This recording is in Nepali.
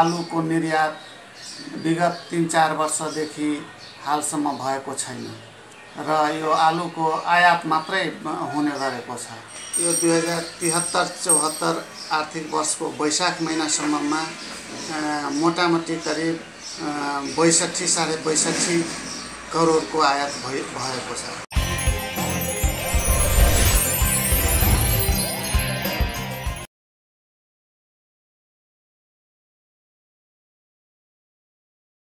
आलुको निर्यात विगत तिन चार वर्षदेखि हालसम्म भएको छैन र यो आलुको आयात मात्रै हुने गरेको छ। यो दुई हजार तिहत्तर चौहत्तर आर्थिक वर्षको वैशाख महिनासम्ममा मोटामोटी करिब बैसठी साढे बैसठी करोडको आयात भइ भएको छ।